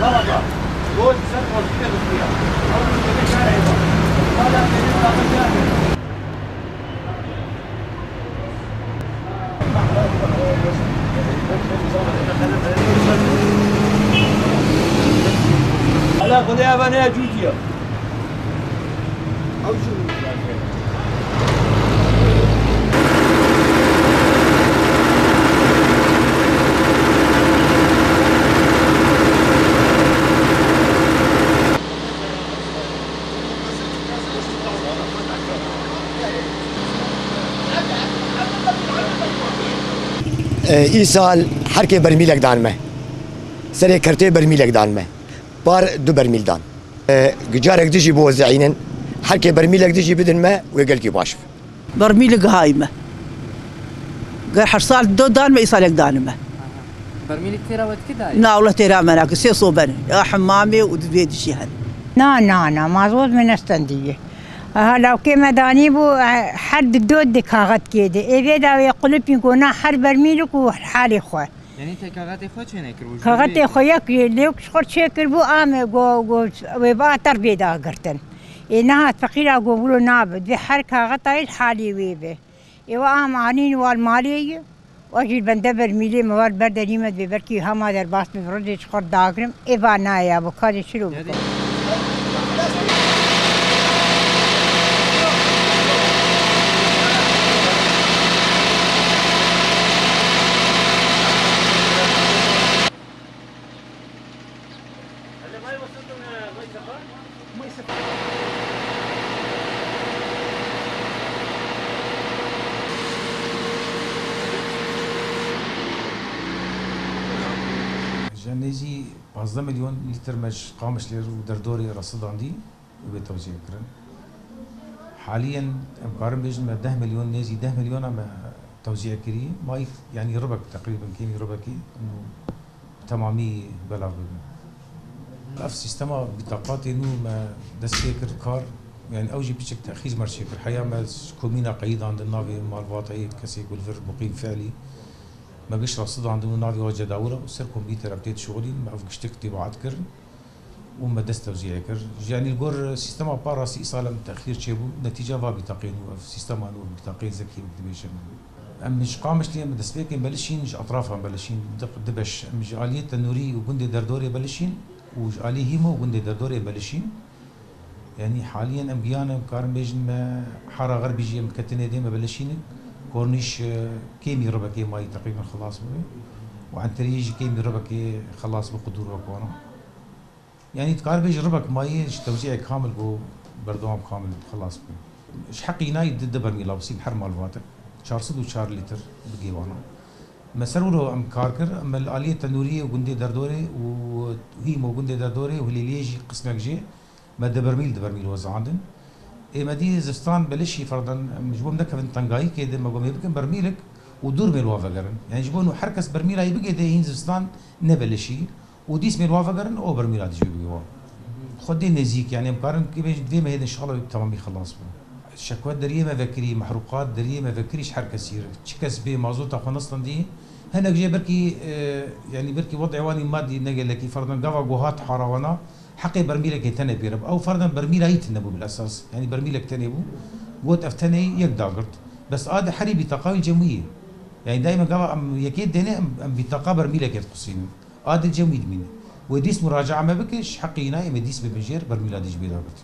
غلطة. قول سنة وكيف فيها أو من شارع هذا كلمة هلا خذ يا بني جوجيا. أو شو ای سال هر که برمیلک دان me. سری کرته برمیلک دان me. بار دو برمیل دان. گجارک دیجی بو زعینن هر که برمیلک دیجی بدن me و گل کی باش. برميل قهايمة قال حرصال دو دان ما يصالك دانمة برميل كثيرة وقت كده ناولا تيرا مناك سي صوبن يا حمامي ودبيد شيهن نا نا نا مازوت من استندية ها حالا که مدانی بو هر دود دکاغت کیده ایوی دا یه قلب میگونه هر برمیل کو حالی خواه. یعنی تکاغت خود چه نکرد؟ کاغت خود یک لیوکش خود چه کرد بو آمه گو گو و با تر بیدا گرتن. نه فقیر گو بلو نابد. به هر کاغت ایل حالی وی به ایو آم آنین والمالیه واجی بنده بر میلی موار بر دریمت به برکی همه در باست مفرودش خود داگرم. ایوانایا بو کاری شروع بکن. جنيزي 15 مليون لتر مش قامش لير ودردوري رصدان دي وبتوزيع كرن. حاليا مقارن بيجن 10 مليون نيزي 10 مليون عم توزيع كري. ما يعني ربع تقريبا كيمي ربع كي إنه تمامي بلاغ أف سيستما بطاقات انه ما دس فكر كار يعني اوجي بيشك تاخير مرشكر حياة ما كومينا قيد عند النافي مال واطعي كسي كل فر مقيم فعلي. ما بيش رصد عندنا نادي وجه دورة وسر كمبيوتر أبديت شغلي ما في قشتك تبعات كرن وما دست توزيع كر. يعني الجور سيستما بارا سي سالم تأخير شيبو نتيجة فا في سيستما نو بتقين زكي أم مش قامش لي دست بيك بلشين مش أطرافها بلشين دبش. مش آلية تنوري وجندي دردوري بلشين وآلية هيمو وجندي دردوري بلشين. يعني حاليا أم جيانا مقارن بيجن ما حارة غربي جي مكتنة ديما بلشين كورنيش كيمي ربكي ماي تقريبا خلاص بي وعن تريج كيمي ربكي خلاص بقدور وكونا يعني تقارب يجي ربك ماي توزيع كامل بو بردوام كامل خلاص بي إيش حقي ناي ضد برميلا بسيب حر مال فاتك 404 لتر بجيوانا مسروا له ام كاركر اما الآلية التنورية وجندي دردوري وهي مو جندي دردوري وهي ليجي قسمك جي ما دبرميل دبرميل وزع عندن. إيه مدي زستان بلشي فرضا جبون دك في تنغاي كده ما قوم يمكن برميلك ودور من وافقرن. يعني جبون حركس برميلا يبقى ده هين زستان نبلشي وديس من وافقرن أو برميلا دي جيبوا خدي نزيك يعني مقارن كيف دي ما هذا إن شاء الله تمام يخلص شكوى دريه ما محروقات دريه ما ذكريش حركه سير تشكس بي مازوت اخو أصلا دي هنا جاي بركي آه يعني بركي وضع واني مادي نقل لك فرضا قفا جوهات حاروانا حقي برميلك يتنى بيرب أو فرضا برميل يتنبو بالأساس يعني برميلك تنبو قوت افتني يك داغرت بس هذا حري بطاقه الجمويه يعني دائما قبل أم يكيد دني ام بطاقه برميلك يتقصين هذا الجميل منه وديس مراجعة ما بكش حقي نايم ديس ببنجير برميل ديش بيداغرت